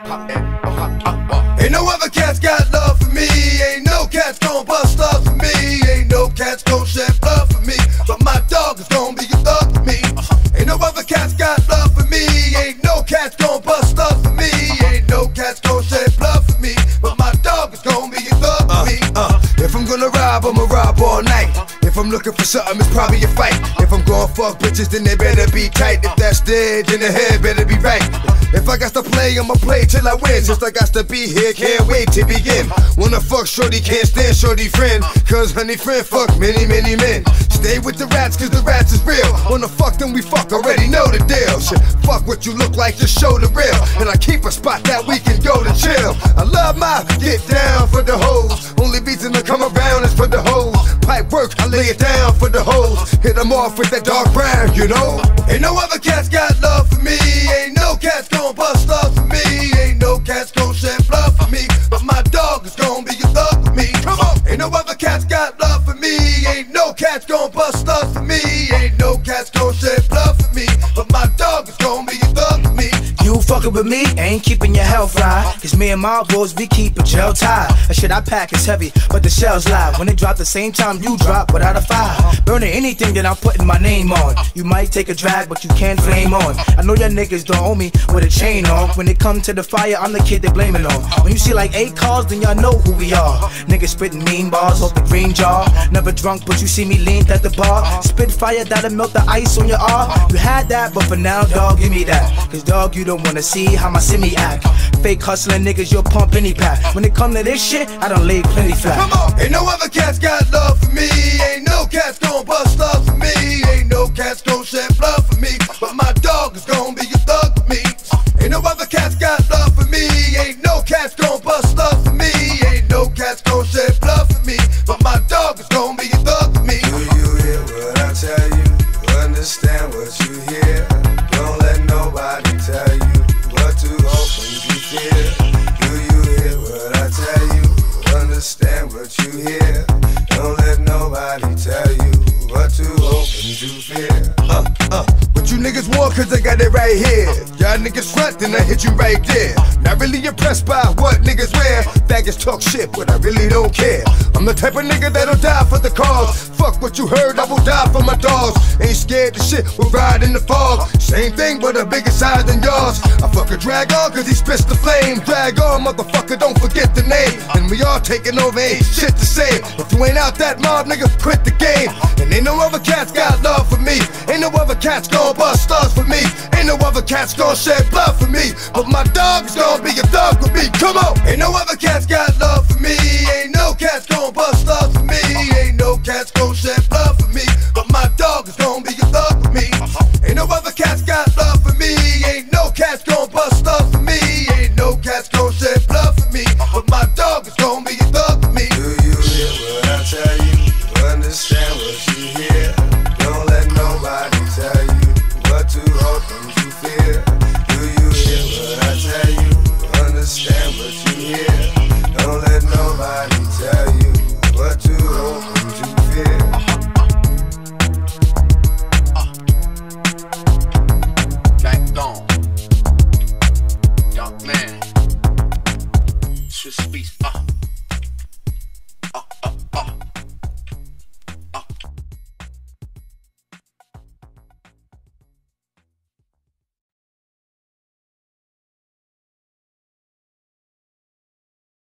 Ain't no other cats got love for me. Ain't no cats gon' bust up for me. Ain't no cats gon' shed blood for me. But my dog is gon' be a thug for me. Ain't no other cats got love for me. Ain't no cats gon' bust up for me. Ain't no cats gon' shed blood for me. But my dog is gon' be a thug for me. Uh, if I'm gonna rob, I'ma rob all night. If I'm looking for something, it's probably a fight. If I'm fuck bitches, then they better be tight. If that's dead, then the head better be right. If I got to play, I'ma play till I win. Since I got to be here, can't wait to begin. Wanna fuck shorty, can't stand shorty friend. Cause honey friend fuck many, many men. Stay with the rats, cause the rats is real. Wanna fuck, then we fuck, already know the deal. Shit, fuck what you look like, just show the real. And I keep a spot that we can go to chill. I love my get down for the hoes. Only reason to come around is for the hoes. Work, I lay it down for the hoes. Hit them off with that dark brown, you know? Ain't no other cats got love for me. Ain't no cats gon' bust love for me. Ain't no cats gon' shed blood for me. But my dog is gon' be a thug for me. Come on. Ain't no other cats got fucking with me ain't keeping your health right. Cause me and my boys, we keep a gel tie. The shit I pack is heavy, but the shells live. When they drop the same time you drop without a fire. Burning anything that I'm putting my name on. You might take a drag, but you can't flame on. I know your niggas don't owe me with a chain on. When it come to the fire, I'm the kid they blame it on. When you see like eight cars, then y'all know who we are. Niggas spitting mean bars off the green jar. Never drunk, but you see me leaned at the bar. Spit fire that'll melt the ice on your R. You had that, but for now, dog, give me that. Cause dog, you don't wanna see how my semi act. Fake hustling niggas, you'll pump any pack. When it come to this shit, I done laid plenty flat. Come on. Ain't no other cats got love for me. Ain't no cats gon' bust love for me. Ain't no cats gon' shed blood for me. But my dog is gon' be a thug for me. Ain't no other cats got love for me. Ain't no cats gon' bust love for me. Ain't no cats gon' shed blood for me. But my dog is gon' be a thug for me. Do you hear what I tell you? Understand what you hear. What you hear. Niggas want, cause I got it right here. Y'all niggas front, then I hit you right there. Not really impressed by what niggas wear. Faggots talk shit, but I really don't care. I'm the type of nigga that'll die for the cause. Fuck what you heard, I will die for my dogs. Ain't scared to shit, we'll ride in the fog. Same thing, but a bigger size than yours. I fuck a Drag-On, cause he spits the flame. Drag-On, motherfucker, don't forget the name. And we all taking over, ain't shit to say. If you ain't out that mob, nigga, quit the game. And ain't no other cats got love for me. Ain't no other cats gon' bust stars for me. Ain't no other cats gon' shed blood for me. But my dog's gon' be a dog with me. Come on. Ain't no other cats got love for me. Ain't no cats gon' bust stars for me. delicious feast. Uh.